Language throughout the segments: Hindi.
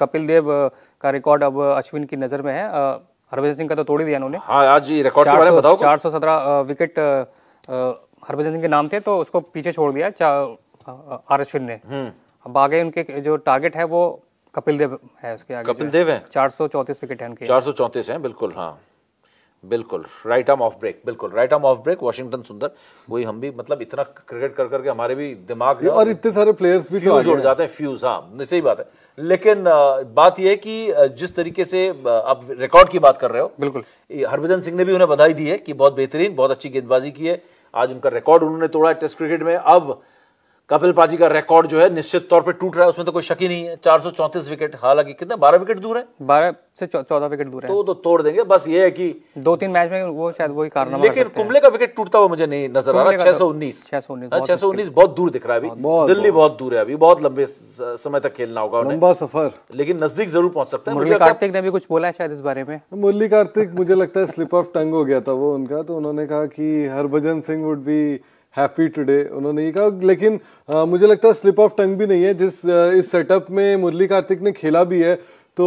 कपिल देव का रिकॉर्ड अब अश्विन की नज़र में है। हरभजन सिंह का तो तोड़ ही दिया उन्होंने हाँ आज ये रिकॉर्ड के बारे में बताओ चार सौ सत्रह विकेट हरभजन सिंह के नाम थे तो उसको पीछे छोड़ दिया आर अश्विन ने। हम्म। अब आगे उनके जो टारगेट है वो कपिल देव है उसके आगे कपिल देव है? चार सौ चौंतीस विकेट है उनके। चार सौ चौंतीस है बिल्कुल हाँ। बिल्कुल राइट आर्म ऑफ़ ब्रेक बिल्कुल right arm off break Washington Sundar. वही हम भी मतलब इतना क्रिकेट कर करके हमारे भी दिमाग और इतने सारे प्लेयर्स भी फ्यूज तो उड़ जाते हैं फ्यूज हाँ सही बात है। लेकिन बात यह है कि जिस तरीके से अब रिकॉर्ड की बात कर रहे हो बिल्कुल। हरभजन सिंह ने भी उन्हें बधाई दी है कि बहुत बेहतरीन बहुत अच्छी गेंदबाजी की है। आज उनका रिकॉर्ड उन्होंने तोड़ा है टेस्ट क्रिकेट में। अब कपिल पाजी का रिकॉर्ड जो है निश्चित तौर पे टूट रहा है उसमें तो कोई शक ही नहीं है। चार विकेट हालाँकि कितने? बारह विकेट दूर है। बारह से चौदह विकेट दूर है। तो, तो तोड़ देंगे। बस ये है कि दो तीन मैच में वो शायद वही कारण लेकिन कुंबले का विकेट टूटता हुआ मुझे नहीं नज़र आ रहा। छह सौ उन्नीस। छह सौ उन्नीस बहुत दूर दिख रहा है अभी। दिल्ली बहुत दूर है अभी। बहुत लंबे समय तक खेलना होगा लंबा सफ़र। लेकिन नज़दीक ज़रूर पहुँच सकते हैं। मुरली कार्तिक ने भी कुछ बोला है शायद इस बारे में। मुरली कार्तिक मुझे लगता है स्लिप ऑफ़ टंग हो गया था वो उनका। तो उन्होंने कहा कि Harbhajan Singh would be happy today उन्होंने ये कहा। लेकिन आ, मुझे लगता है स्लिप ऑफ़ टंग भी नहीं है। जिस आ, इस सेटअप में मुरली कार्तिक ने खेला भी है तो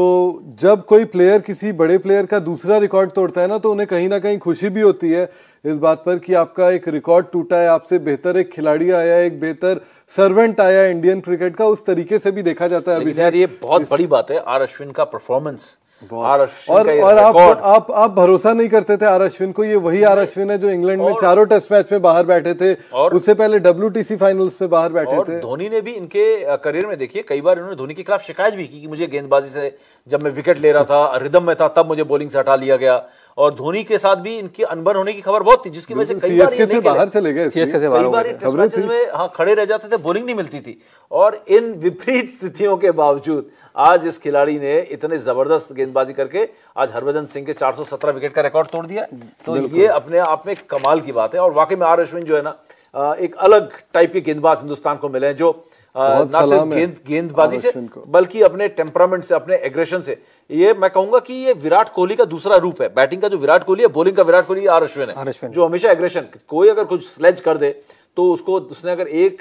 जब कोई प्लेयर किसी बड़े प्लेयर का दूसरा रिकॉर्ड तोड़ता है ना तो उन्हें कहीं ना कहीं खुशी भी होती है इस बात पर कि आपका एक रिकॉर्ड टूटा है आपसे बेहतर एक खिलाड़ी आया एक बेहतर सर्वेंट आया इंडियन क्रिकेट का। उस तरीके से भी देखा जाता है अभी ये बहुत बड़ी बात है आर अश्विन का परफॉर्मेंस और और आप आप आप भरोसा नहीं करते थे आर अश्विन को ये वही आर अश्विन है जो इंग्लैंड में चारों टेस्ट मैच में बाहर बैठे थे और उससे पहले डब्ल्यूटीसी फाइनल्स में बाहर बैठे थे। धोनी ने भी इनके करियर में देखिए कई बार इन्होंने धोनी के खिलाफ शिकायत भी की कि मुझे गेंदबाजी से जब मैं विकेट ले रहा था रिदम में था तब मुझे बॉलिंग से हटा लिया गया। और धोनी के साथ भी इनकी अनबन होने की खबर बहुत थी जिसकी वजह से कई बार से बाहर चले गए कई बार में हाँ खड़े रह जाते थे बॉलिंग नहीं मिलती थी। और इन विपरीत स्थितियों के बावजूद आज इस खिलाड़ी ने इतने ज़बरदस्त गेंदबाजी करके आज हरभजन सिंह के 417 विकेट का रिकॉर्ड तोड़ दिया। तो ये अपने आप में कमाल की बात है और वाकई में आर अश्विन जो है ना एक अलग टाइप के गेंदबाज हिंदुस्तान को मिले हैं जो ना सिर्फ़ गेंद गेंदबाजी से बल्कि अपने टेम्परामेंट से अपने एग्रेशन से। ये मैं कहूँगा कि ये विराट कोहली का दूसरा रूप है। बैटिंग का जो विराट कोहली है बॉलिंग का विराट कोहली आर अश्विन है जो हमेशा एग्रेशन कोई अगर कुछ स्लेज कर दे तो उसको उसने अगर एक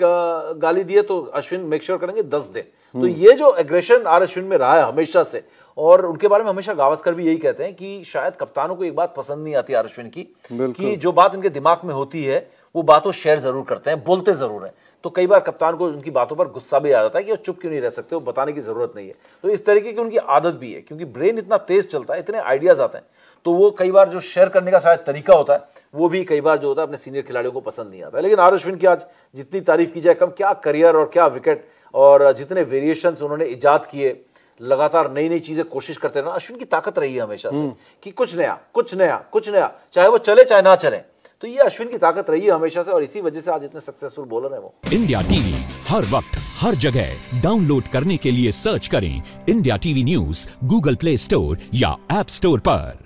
गाली दिए तो अश्विन मेक श्योर करेंगे दस दे। तो ये जो एग्रेशन आर अश्विन में रहा है हमेशा से और उनके बारे में हमेशा गावस्कर भी यही कहते हैं कि शायद कप्तानों को एक बात पसंद नहीं आती आर अश्विन की कि जो बात इनके दिमाग में होती है वो बातों शेयर ज़रूर करते हैं बोलते ज़रूर हैं। तो कई बार कप्तान को उनकी बातों पर गुस्सा भी आ जाता है कि वो चुप क्यों नहीं रह सकते वो बताने की ज़रूरत नहीं है। तो इस तरीके की उनकी आदत भी है क्योंकि ब्रेन इतना तेज चलता है इतने आइडियाज़ आते हैं तो वो कई बार जो शेयर करने का शायद तरीका होता है वो भी कई बार जो होता है अपने सीनियर खिलाड़ियों को पसंद नहीं आता। लेकिन आर अश्विन की आज जितनी तारीफ़ की जाए कम क्या करियर और क्या विकेट और जितने वेरिएशन उन्होंने ईजाद किए लगातार नई नई चीज़ें कोशिश करते रहना अश्विन की ताकत रही है हमेशा से हम्म। कि कुछ नया कुछ नया कुछ नया चाहे वो चले चाहे ना चले। तो ये अश्विन की ताकत रही है हमेशा से और इसी वजह से आज इतने सक्सेसफुल बॉलर है वो। इंडिया टीवी हर वक्त हर जगह। डाउनलोड करने के लिए सर्च करें India TV news Google Play Store या एप स्टोर पर।